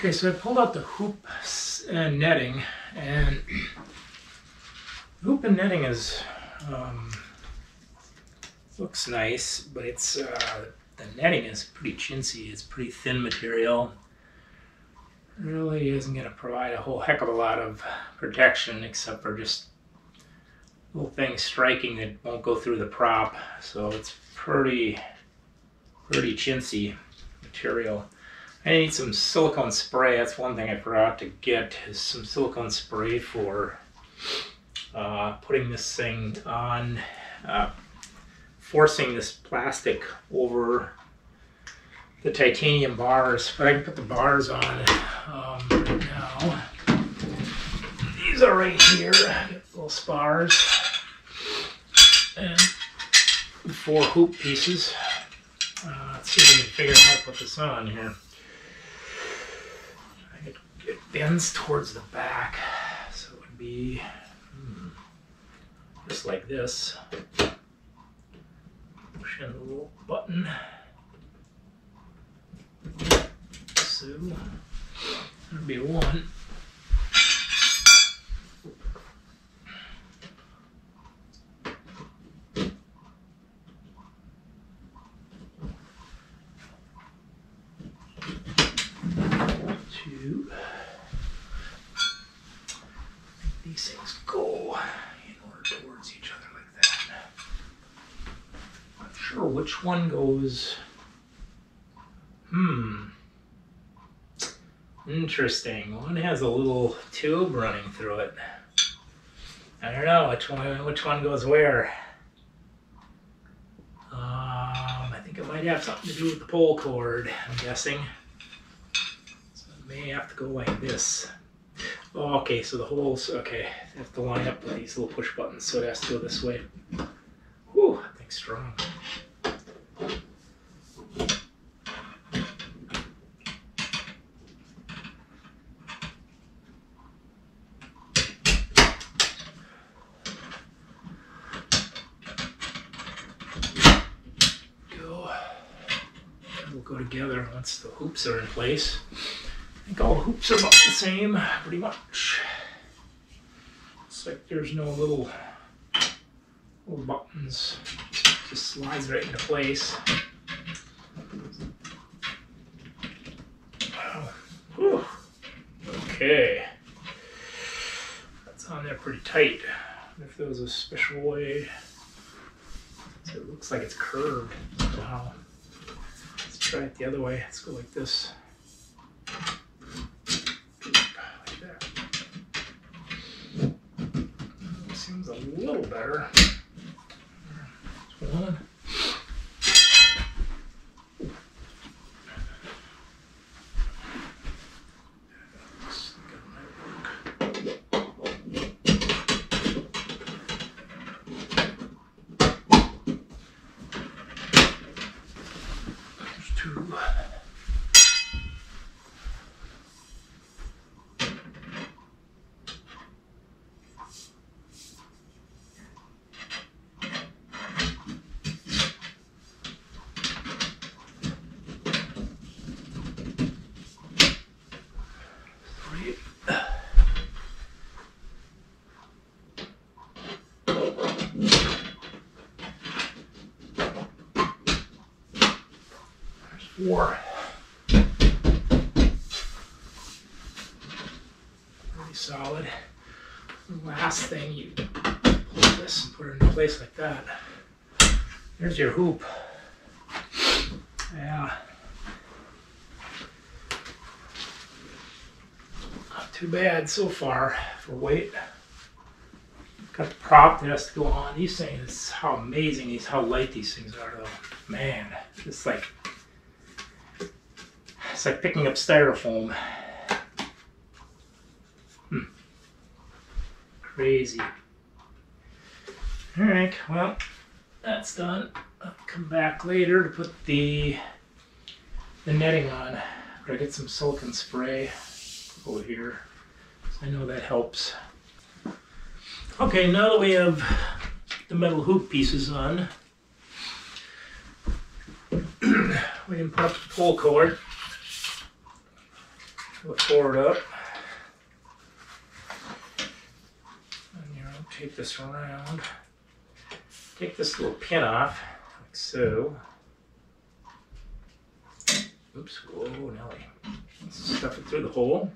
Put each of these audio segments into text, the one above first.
Okay, so I pulled out the hoop and netting, and hoop and netting is um, looks nice, but it's uh, the netting is pretty chintzy. It's pretty thin material. Really isn't going to provide a whole heck of a lot of protection, except for just little things striking that won't go through the prop. So it's pretty pretty chintzy material. I need some silicone spray. That's one thing I forgot to get is some silicone spray for uh, putting this thing on, uh, forcing this plastic over the titanium bars. But I can put the bars on um, right now. These are right here, little spars, and four hoop pieces. Uh, let's see if we can figure out how to put this on here it bends towards the back, so it would be hmm, just like this. Push in the little button. So there'd be one. Two. These things go in order towards each other like that. Not one goes. Hmm. Interesting. One has a little tube running through it. I don't know which one which one goes where. Um, I think it might have something to do with the pull cord, I'm guessing. So it may have to go like this. Oh, okay, so the holes, okay, have to line up with these little push buttons, so it has to go this way. Whew, that thing's strong. Go. We'll go together once the hoops are in place. I think all hoops are about the same, pretty much. Looks like there's no little little buttons. Just slides right into place. Okay. That's on there pretty tight. If there was a special way. So it looks like it's curved. Wow. Try it the other way. Let's go like this. Like that. Seems a little better. One. Four. Pretty solid. The last thing, you pull this and put it in place like that. There's your hoop. Yeah. Not too bad so far for weight. Got the prop that has to go on. These things, how amazing these, how light these things are though. Man, it's like, it's like picking up styrofoam. Hmm. Crazy. All right, well, that's done. I'll come back later to put the the netting on. Gotta get some silicone spray over here. I know that helps. Okay, now that we have the metal hoop pieces on, we can put up the pull cord. Flip forward up. And you take this around. Take this little pin off, like so. Oops, whoa, Nelly. Stuff it through the hole.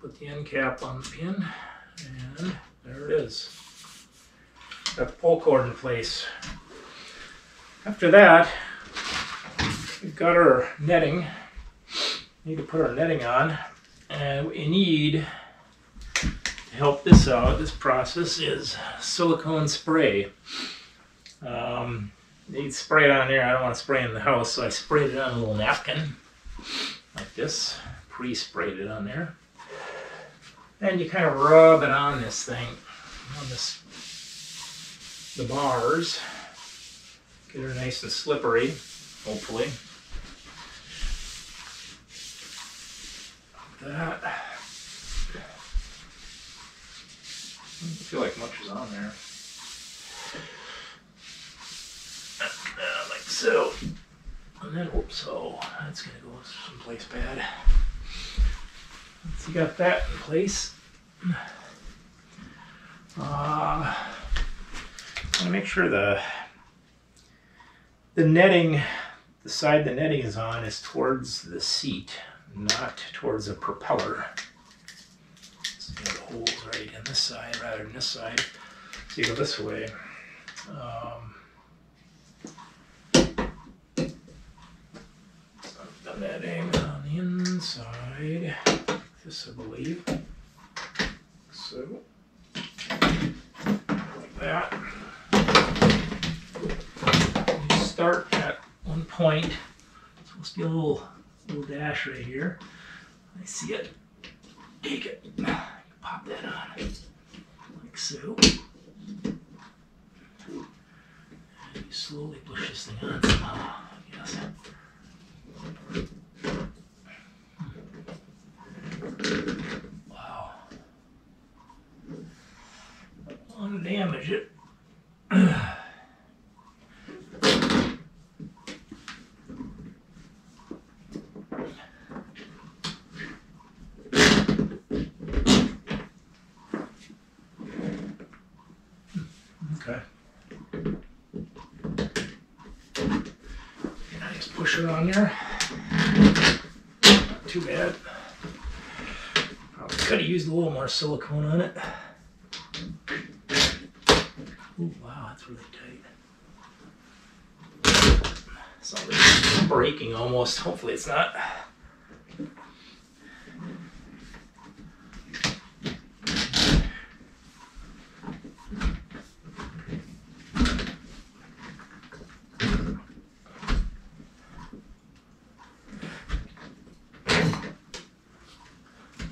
Put the end cap on the pin, and there it is. Got the pull cord in place. After that, we've got our netting. Need to put our netting on, and we need to help this out, this process, is silicone spray. Um, need spray it on there. I don't want to spray in the house, so I sprayed it on a little napkin like this. Pre-sprayed it on there. And you kind of rub it on this thing, on this, the bars. Get her nice and slippery, hopefully. That. I feel like much is on there. Uh, like so. And then, oops, so that's gonna go someplace bad. Once you got that in place, uh, to make sure the the netting, the side the netting is on, is towards the seat, not towards the propeller. Holes right in this side rather than this side. So you go this way. Um, so the netting on the inside. This I believe. So like that. You start at one point. It's supposed to be a little little dash right here. I see it. Take it. Pop that on. Like so. And you slowly push this thing on guess. Hmm. Wow. I want to damage it. Okay. And I just push it on there. Too bad. Probably could have used a little more silicone on it. Ooh, wow, that's really tight. Like breaking almost. Hopefully it's not.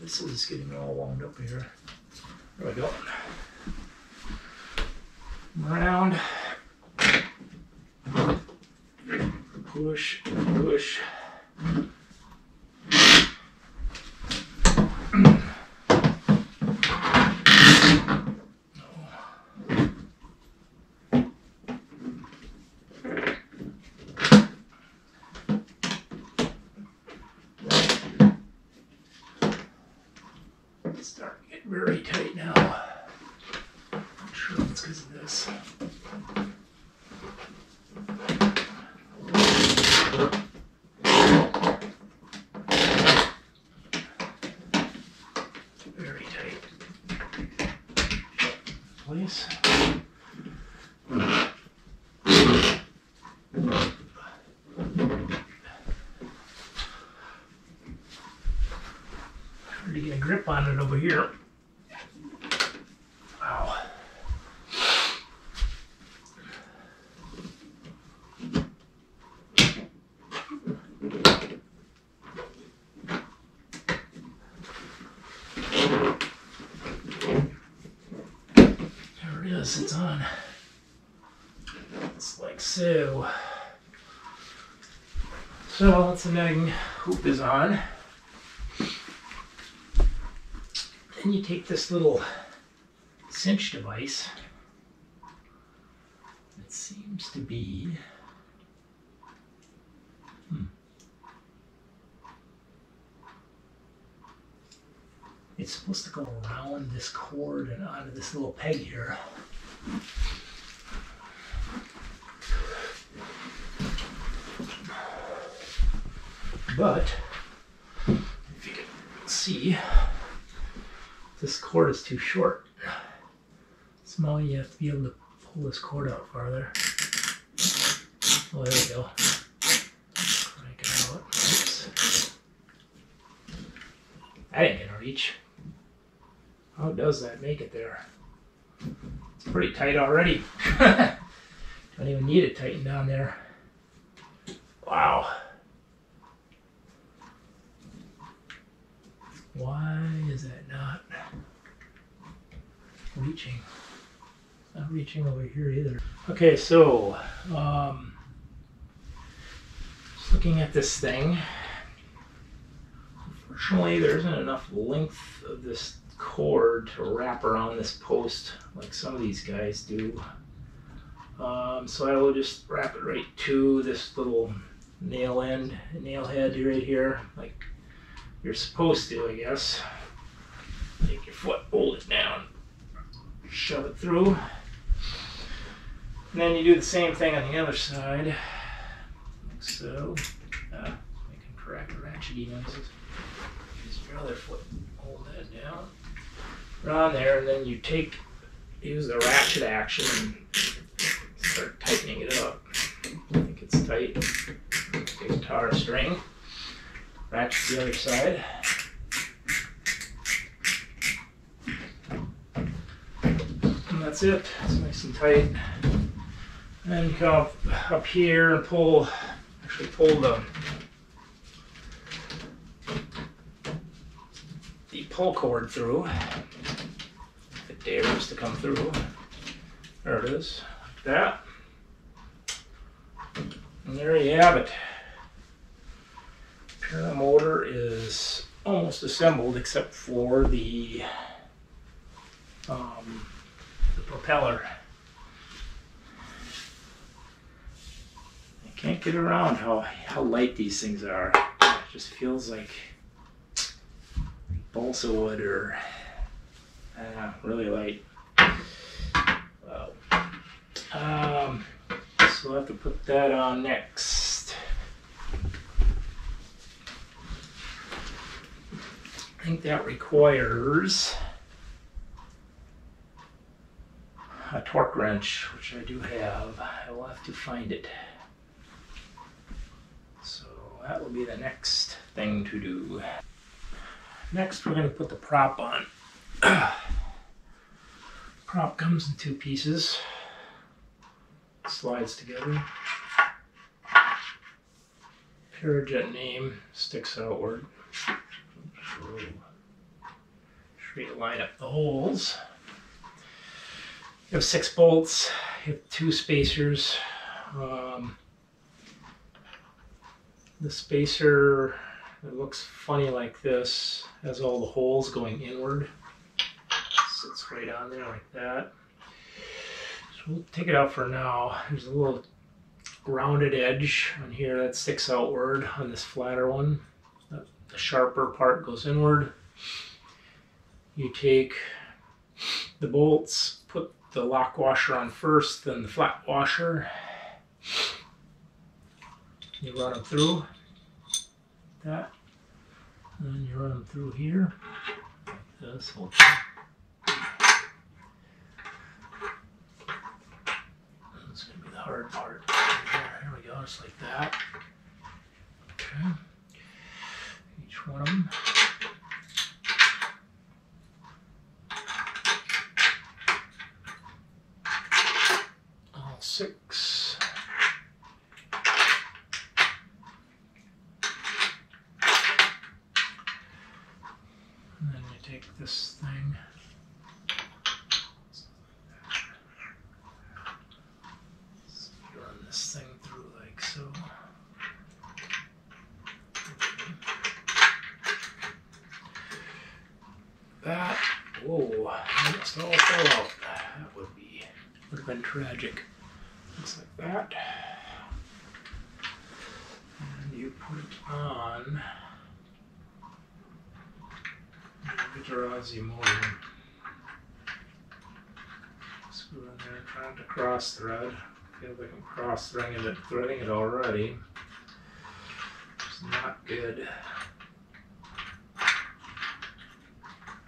This is getting all wound up here. There we go. Around. Push, push. It's starting to get very tight now. Not sure it's because of this. Very tight. Place. Hard to get a grip on it over here. Wow. It's on. It's like so. So once the netting hoop is on, then you take this little cinch device. It seems to be. Hmm. it's supposed to go around this cord and onto this little peg here. But if you can see, this cord is too short. Somehow you have to be able to pull this cord out farther. Oh, there we go. Crank it out. Oops. Gonna reach. How does that make it there? Pretty tight already. Don't even need it tightened down there. Wow. Why is that not reaching? Not reaching over here either. Okay, so um, just looking at this thing. Unfortunately, there isn't enough length of this cord to wrap around this post like some of these guys do. Um, so I will just wrap it right to this little nail end, nail head right here, like you're supposed to, I guess. Take your foot, hold it down, shove it through. And then you do the same thing on the other side, like so. Uh, making correct ratchety noises. Use your other foot, hold that down. Around there, and then you take, use the ratchet action and start tightening it up. I think it's tight. Take a tar string ratchet the other side. And that's it. It's nice and tight. And then come up, up here and pull, actually pull the, the pull cord through. Dares to come through. There it is, like that. And there you have it. Paramotor is almost assembled except for the, um, the propeller. I can't get around how, how light these things are. It just feels like balsa wood or uh, really light. Wow. Um, so I'll have to put that on next. I think that requires a torque wrench, which I do have. I will have to find it. So that will be the next thing to do. Next, we're going to put the prop on. prop comes in two pieces, slides together. Parajet name sticks outward. Straight line up the holes. You have six bolts, you have two spacers. Um, the spacer it looks funny like this, has all the holes going inward. Sits right on there like that. So we'll take it out for now. There's a little rounded edge on here that sticks outward on this flatter one. The sharper part goes inward. You take the bolts, put the lock washer on first, then the flat washer. You run them through that. And then you run them through here, like this. Hold That's going to be the hard part. Here we go, just like that. Okay. Each one of them. All six. And then you take this thing. This thing through like so. That, whoa, almost all fell out. That would be, would have been tragic. Looks like that. And you put it on. Vittorazi motor. Screw in there, trying to cross thread. Feels like I'm cross threading it, threading it already. It's not good.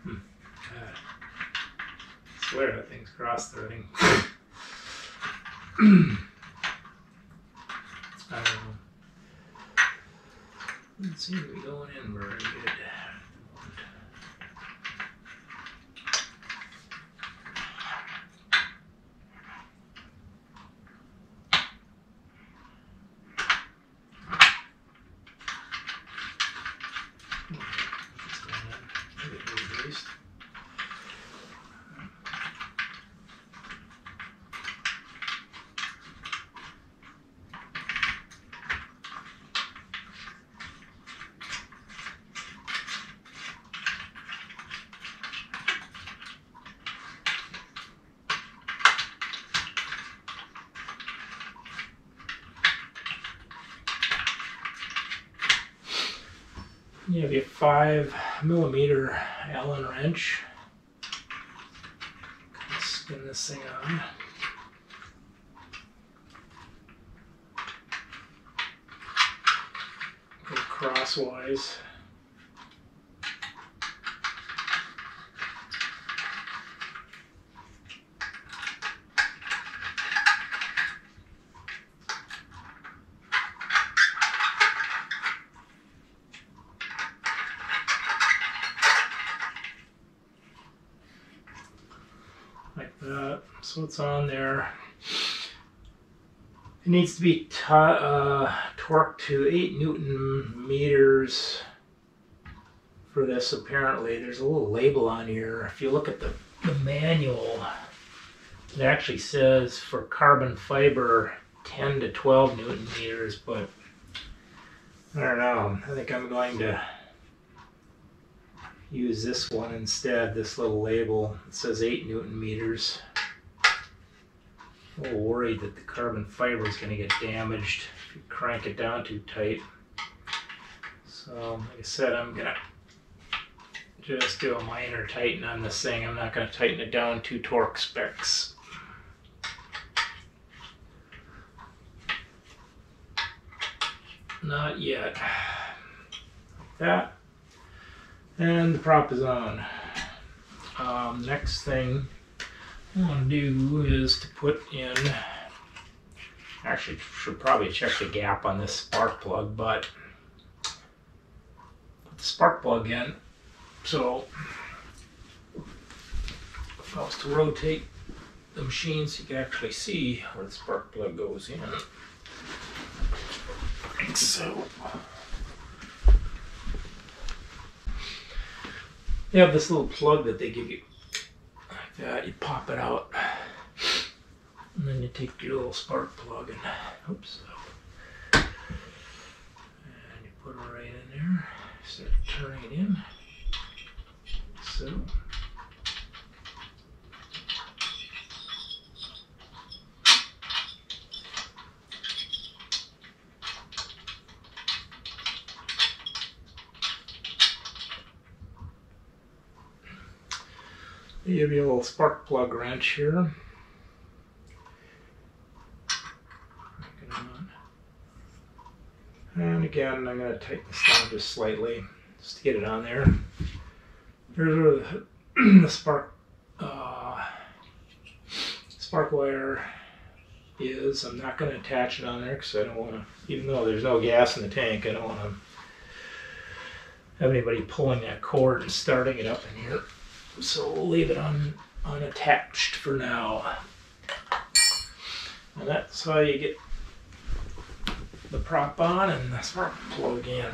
Hmm. God. I swear that thing's cross threading. I don't know. Doesn't seem to be going in very good. What's going on? Maybe it was released. You have your five millimeter Allen wrench. Spin this thing on. Go crosswise. like it's on there. It needs to be uh, torqued to 8 newton meters for this, apparently. There's a little label on here. If you look at the, the manual, it actually says for carbon fiber 10 to 12 newton meters, but I don't know. I think I'm going to use this one instead, this little label. It says 8 newton meters. A little worried that the carbon fiber is going to get damaged if you crank it down too tight. So, like I said, I'm going to just do a minor tighten on this thing. I'm not going to tighten it down to torque specs. Not yet. That. And the prop is on. Um, next thing I want to do is to put in. Actually, should probably check the gap on this spark plug, but put the spark plug in. So if I was to rotate the machine so you can actually see where the spark plug goes in. Like so. They have this little plug that they give you that. You pop it out, and then you take your little spark plug and oops, and you put it right in there. Start turning it in. So. You have your little spark plug wrench here. And again, I'm going to tighten this down just slightly just to get it on there. Here's where the, the spark uh, spark wire is. I'm not going to attach it on there because I don't want to, even though there's no gas in the tank, I don't want to have anybody pulling that cord and starting it up in here. So we'll leave it un, unattached for now. And that's how you get the prop on and the spark plug in.